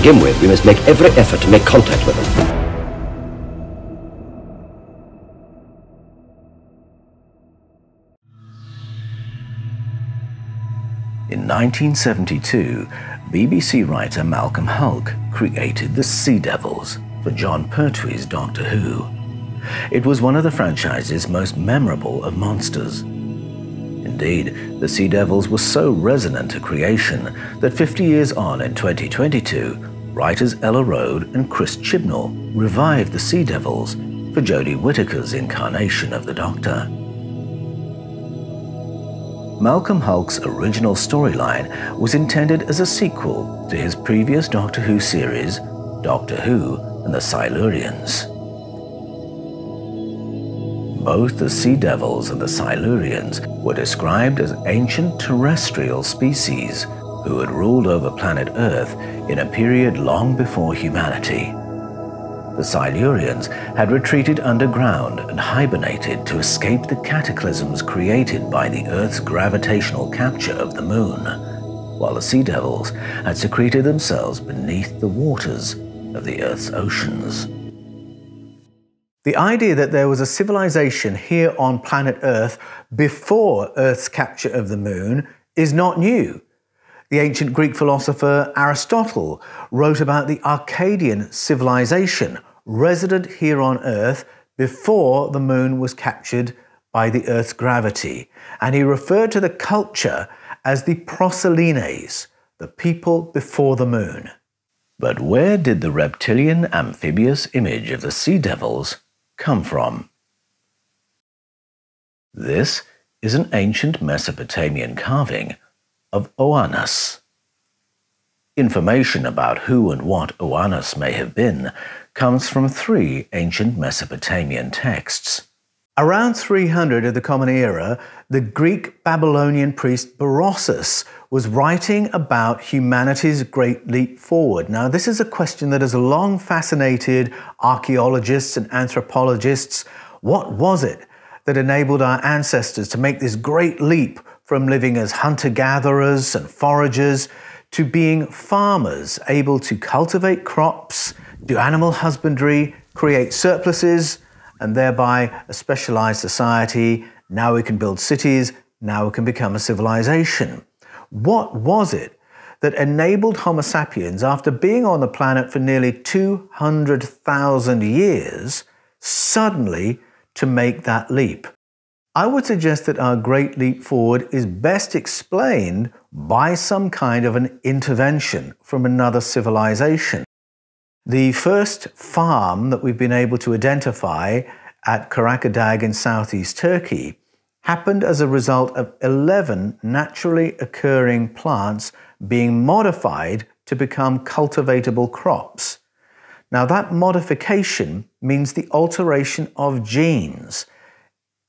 Begin with, we must make every effort to make contact with them. In 1972, BBC writer Malcolm Hulke created the Sea Devils for Jon Pertwee's Doctor Who. It was one of the franchise's most memorable of monsters. Indeed, the Sea Devils were so resonant a creation that 50 years on in 2022, writers Ella Road and Chris Chibnall revived the Sea Devils for Jodie Whittaker's incarnation of the Doctor. Malcolm Hulke's original storyline was intended as a sequel to his previous Doctor Who series, Doctor Who and the Silurians. Both the Sea Devils and the Silurians were described as ancient terrestrial species who had ruled over planet Earth in a period long before humanity. The Silurians had retreated underground and hibernated to escape the cataclysms created by the Earth's gravitational capture of the Moon, while the Sea Devils had secreted themselves beneath the waters of the Earth's oceans. The idea that there was a civilization here on planet Earth before Earth's capture of the moon is not new. The ancient Greek philosopher Aristotle wrote about the Arcadian civilization resident here on Earth before the moon was captured by the Earth's gravity. And he referred to the culture as the Proselenes, the people before the moon. But where did the reptilian amphibious image of the sea devils come from? This is an ancient Mesopotamian carving of Oannes. Information about who and what Oannes may have been comes from three ancient Mesopotamian texts. Around 300 of the Common Era, the Greek Babylonian priest Berossus was writing about humanity's great leap forward. Now, this is a question that has long fascinated archaeologists and anthropologists. What was it that enabled our ancestors to make this great leap from living as hunter gatherers and foragers to being farmers, able to cultivate crops, do animal husbandry, create surpluses, and thereby a specialized society. Now we can build cities, now we can become a civilization. What was it that enabled Homo sapiens, after being on the planet for nearly 200,000 years, suddenly to make that leap? I would suggest that our great leap forward is best explained by some kind of an intervention from another civilization. The first farm that we've been able to identify at Karacadag in southeast Turkey happened as a result of 11 naturally occurring plants being modified to become cultivatable crops. Now, that modification means the alteration of genes.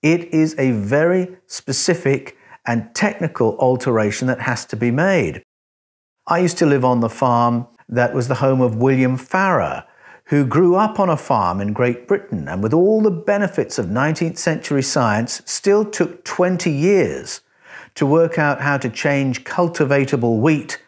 It is a very specific and technical alteration that has to be made. I used to live on the farm that was the home of William Farrer, who grew up on a farm in Great Britain and, with all the benefits of 19th century science, still took 20 years to work out how to change cultivatable wheat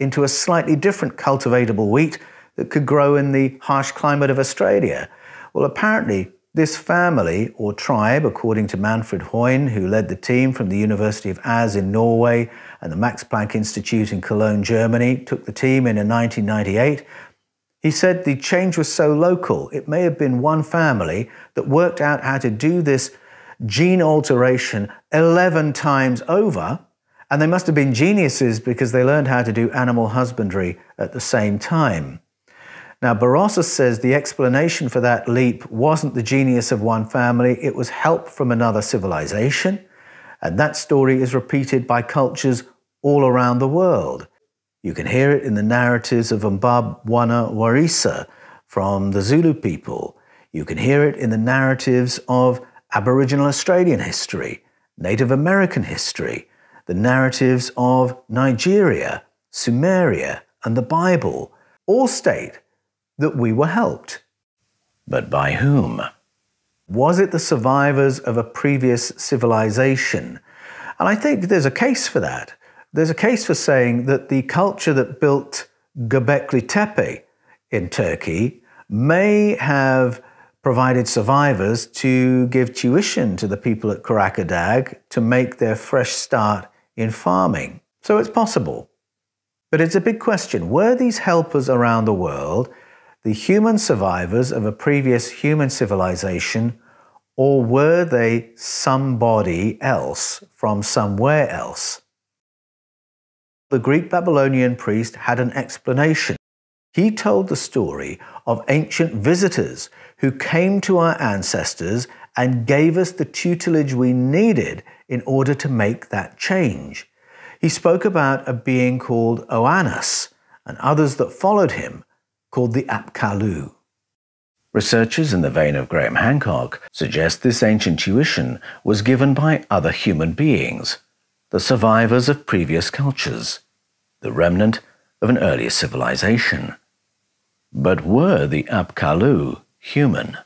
into a slightly different cultivatable wheat that could grow in the harsh climate of Australia. Well, apparently, this family or tribe, according to Manfred Heun, who led the team from the University of Aas in Norway and the Max Planck Institute in Cologne, Germany, took the team in in 1998. He said the change was so local, it may have been one family that worked out how to do this gene alteration 11 times over, and they must have been geniuses because they learned how to do animal husbandry at the same time. Now, Berossus says the explanation for that leap wasn't the genius of one family, it was help from another civilization. And that story is repeated by cultures all around the world. You can hear it in the narratives of Mbabwana Warisa from the Zulu people. You can hear it in the narratives of Aboriginal Australian history, Native American history, the narratives of Nigeria, Sumeria, and the Bible all state that we were helped. But by whom? Was it the survivors of a previous civilization? And I think there's a case for that. There's a case for saying that the culture that built Göbekli Tepe in Turkey may have provided survivors to give tuition to the people at Karacadag to make their fresh start in farming. So it's possible. But it's a big question. Were these helpers around the world the human survivors of a previous human civilization, or were they somebody else from somewhere else? The Greek Babylonian priest had an explanation. He told the story of ancient visitors who came to our ancestors and gave us the tutelage we needed in order to make that change. He spoke about a being called Oannes and others that followed him called the Apkallu. Researchers in the vein of Graham Hancock suggest this ancient tuition was given by other human beings, the survivors of previous cultures, the remnant of an earlier civilization. But were the Apkallu human?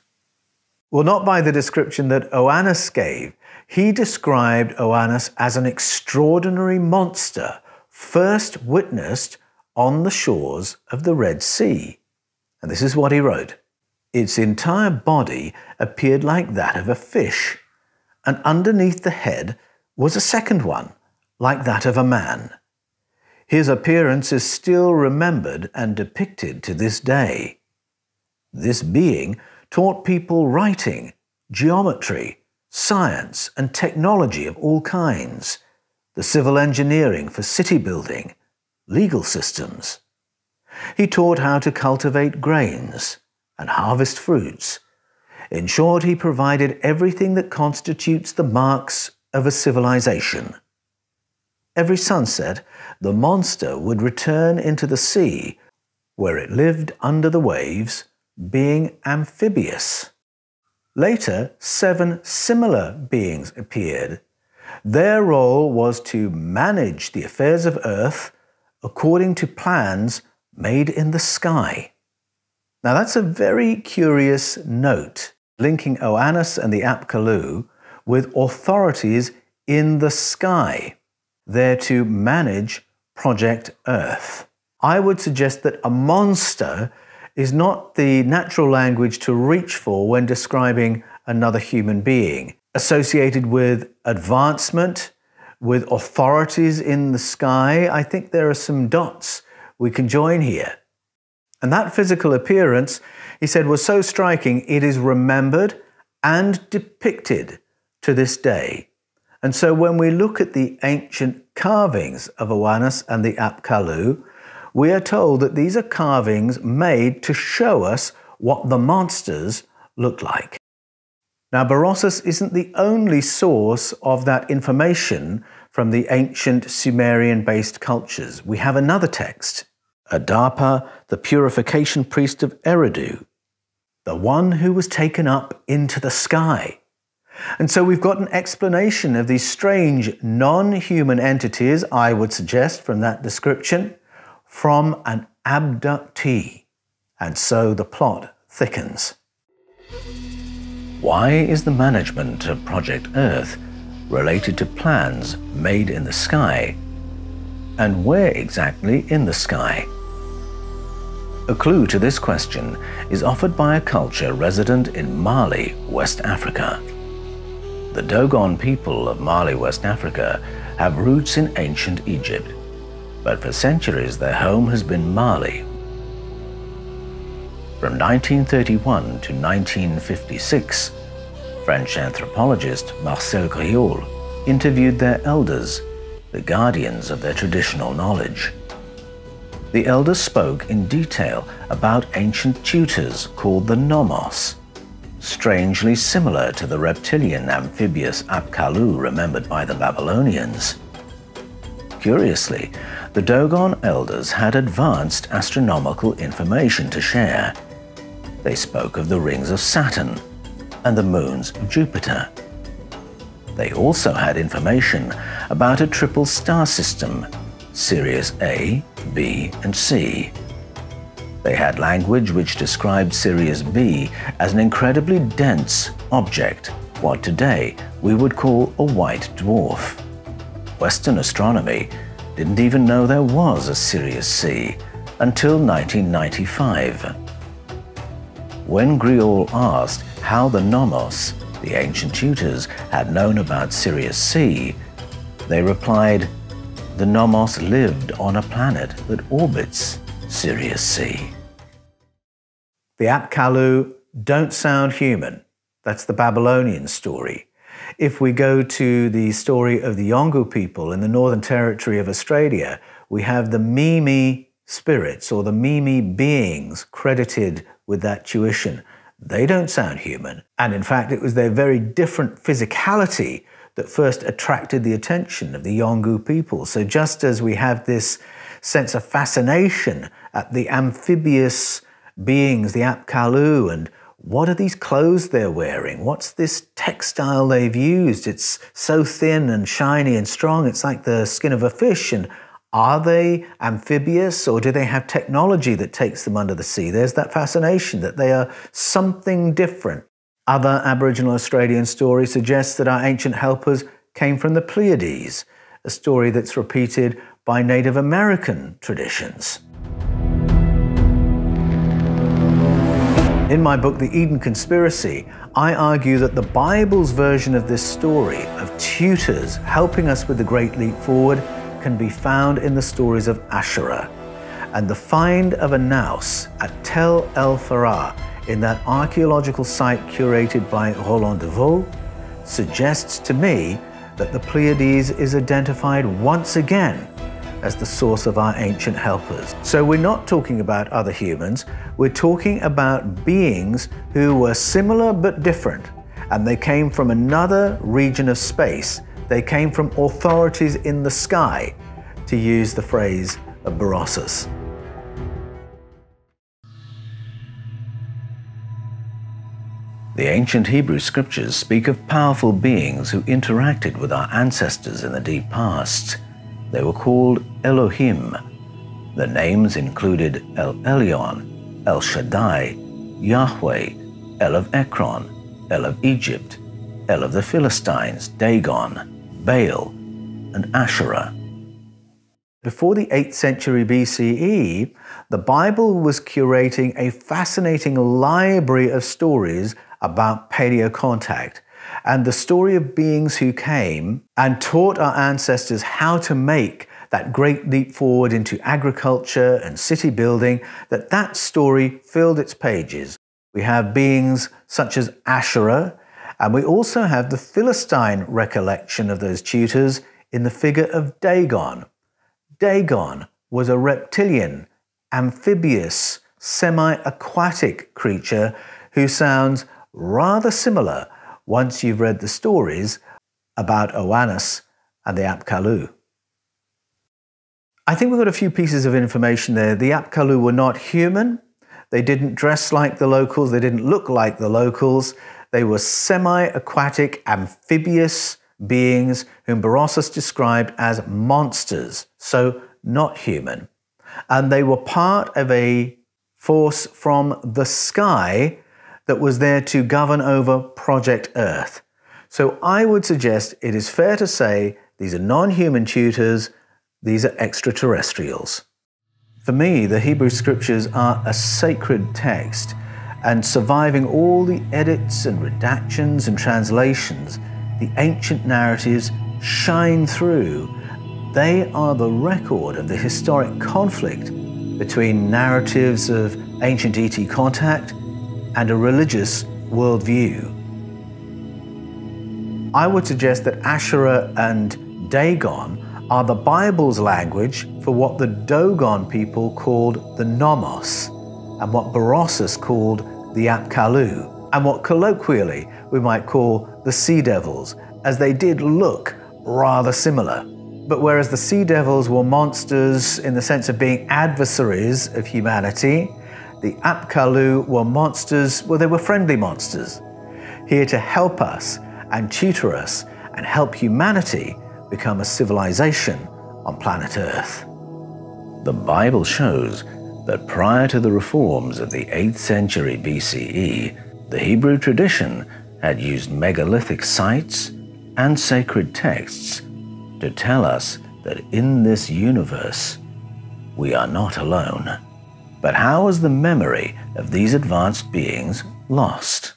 Well, not by the description that Oannes gave. He described Oannes as an extraordinary monster first witnessed on the shores of the Red Sea. And this is what he wrote Its entire body appeared like that of a fish, and underneath the head was a second one, like that of a man. His appearance is still remembered and depicted to this day. This being taught people writing, geometry, science, and technology of all kinds, the civil engineering for city building, legal systems. He taught how to cultivate grains and harvest fruits. In short, he provided everything that constitutes the marks of a civilization. Every sunset, the monster would return into the sea, where it lived under the waves, being amphibious. Later, seven similar beings appeared. Their role was to manage the affairs of earth according to plans made in the sky. Now, that's a very curious note, linking Oannes and the Apkallu with authorities in the sky, there to manage Project Earth. I would suggest that a monster is not the natural language to reach for when describing another human being, associated with advancement, with authorities in the sky, I think there are some dots we can join here. And that physical appearance, he said, was so striking, it is remembered and depicted to this day. And so when we look at the ancient carvings of Oannes and the Apkallu, we are told that these are carvings made to show us what the monsters looked like. Now, Berossus isn't the only source of that information from the ancient Sumerian based cultures. We have another text Adapa, the purification priest of Eridu, the one who was taken up into the sky. And so we've got an explanation of these strange non human entities, I would suggest from that description, from an abductee. And so the plot thickens. Why is the management of Project Earth related to plans made in the sky? And where exactly in the sky? A clue to this question is offered by a culture resident in Mali, West Africa. The Dogon people of Mali, West Africa have roots in ancient Egypt, but for centuries their home has been Mali, from 1931 to 1956, French anthropologist Marcel Griaule interviewed their elders, the guardians of their traditional knowledge. The elders spoke in detail about ancient tutors called the Nommos, strangely similar to the reptilian amphibious Apkallu remembered by the Babylonians. Curiously, the Dogon elders had advanced astronomical information to share they spoke of the rings of Saturn and the moons of Jupiter. They also had information about a triple star system, Sirius A, B, and C. They had language which described Sirius B as an incredibly dense object, what today we would call a white dwarf. Western astronomy didn't even know there was a Sirius C until 1995. When Griaule asked how the Nommos, the ancient tutors, had known about Sirius C, they replied, the Nommos lived on a planet that orbits Sirius C. The Apkallu don't sound human. That's the Babylonian story. If we go to the story of the Yolngu people in the Northern Territory of Australia, we have the Mimi spirits or the Mimi beings credited with that tuition. They don't sound human. And in fact, it was their very different physicality that first attracted the attention of the Yolngu people. So just as we have this sense of fascination at the amphibious beings, the Apkallu, and what are these clothes they're wearing? What's this textile they've used? It's so thin and shiny and strong, it's like the skin of a fish. And are they amphibious or do they have technology that takes them under the sea? There's that fascination that they are something different. Other Aboriginal Australian stories suggest that our ancient helpers came from the Pleiades, a story that's repeated by Native American traditions. In my book, The Eden Conspiracy, I argue that the Bible's version of this story of tutors helping us with the Great Leap Forward can be found in the stories of Asherah. And the find of a naos at Tel El Farah in that archaeological site curated by Roland de Vaux suggests to me that the Pleiades is identified once again as the source of our ancient helpers. So we're not talking about other humans, we're talking about beings who were similar but different, and they came from another region of space. They came from authorities in the sky, to use the phrase of Berossus. The ancient Hebrew scriptures speak of powerful beings who interacted with our ancestors in the deep past. They were called Elohim. The names included El Elyon, El Shaddai, Yahweh, El of Ekron, El of Egypt, El of the Philistines, Dagon, Baal, and Asherah. Before the 8th century BCE, the Bible was curating a fascinating library of stories about paleocontact and the story of beings who came and taught our ancestors how to make that great leap forward into agriculture and city building, that that story filled its pages. We have beings such as Asherah, and we also have the Philistine recollection of those tutors in the figure of Dagon. Dagon was a reptilian, amphibious, semi aquatic creature who sounds rather similar once you've read the stories about Oannes and the Apkallu. I think we've got a few pieces of information there. The Apkallu were not human. They didn't dress like the locals. They didn't look like the locals. They were semi aquatic, amphibious beings whom Berossus described as monsters, so not human. And they were part of a force from the sky that was there to govern over Project Earth. So I would suggest it is fair to say these are non human tutors, these are extraterrestrials. For me, the Hebrew Scriptures are a sacred text, and surviving all the edits and redactions and translations, the ancient narratives shine through. They are the record of the historic conflict between narratives of ancient ET contact and a religious worldview. I would suggest that Asherah and Dagon are the Bible's language for what the Dogon people called the Nommos, and what Berossus called the Apkallu, and what colloquially we might call the Sea Devils, as they did look rather similar. But whereas the Sea Devils were monsters in the sense of being adversaries of humanity, the Apkallu were monsters, well, they were friendly monsters, here to help us and tutor us and help humanity become a civilization on planet Earth. The Bible shows that prior to the reforms of the 8th century BCE, the Hebrew tradition had used megalithic sites and sacred texts to tell us that in this universe, we are not alone. But how was the memory of these advanced beings lost?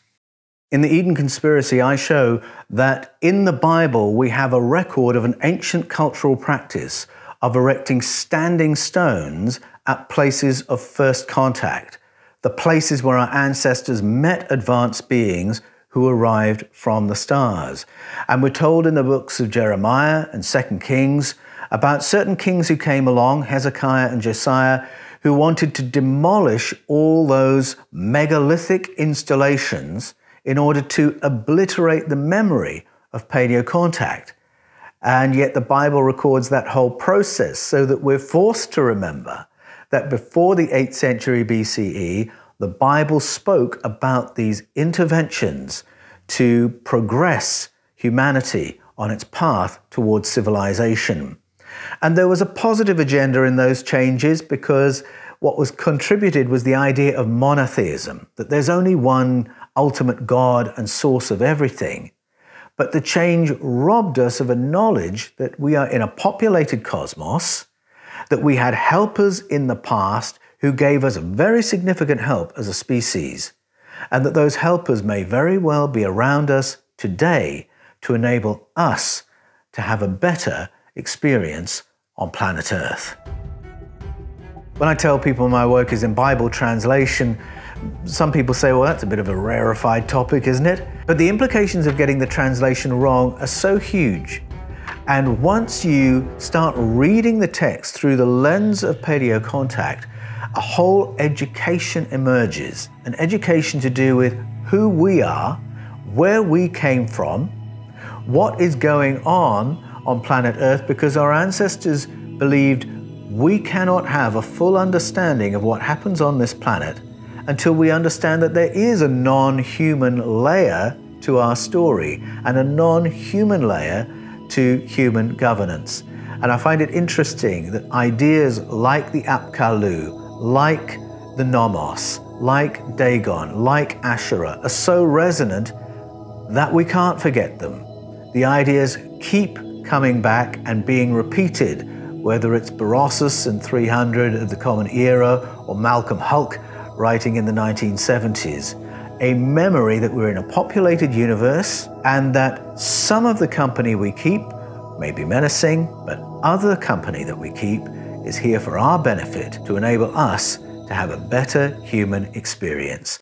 In the Eden Conspiracy, I show that in the Bible we have a record of an ancient cultural practice of erecting standing stones at places of first contact, the places where our ancestors met advanced beings who arrived from the stars. And we're told in the books of Jeremiah and Second Kings about certain kings who came along, Hezekiah and Josiah, who wanted to demolish all those megalithic installations in order to obliterate the memory of paleo contact. And yet the Bible records that whole process so that we're forced to remember that before the 8th century BCE, the Bible spoke about these interventions to progress humanity on its path towards civilization. And there was a positive agenda in those changes because what was contributed was the idea of monotheism, that there's only one ultimate God and source of everything. But the change robbed us of a knowledge that we are in a populated cosmos, that we had helpers in the past who gave us very significant help as a species, and that those helpers may very well be around us today to enable us to have a better experience on planet Earth. When I tell people my work is in Bible translation, some people say, well, that's a bit of a rarefied topic, isn't it? But the implications of getting the translation wrong are so huge. And once you start reading the text through the lens of paleo contact, a whole education emerges. An education to do with who we are, where we came from, what is going on on planet Earth because our ancestors believed we cannot have a full understanding of what happens on this planet until we understand that there is a non human layer to our story and a non human layer to human governance. And I find it interesting that ideas like the Apkallu, like the Nommos, like Dagon, like Asherah are so resonant that we can't forget them. The ideas keep coming back and being repeated, whether it's Berossus in 300 of the Common Era or Malcolm Hulke writing in the 1970s. A memory that we're in a populated universe and that some of the company we keep may be menacing, but other company that we keep is here for our benefit to enable us to have a better human experience.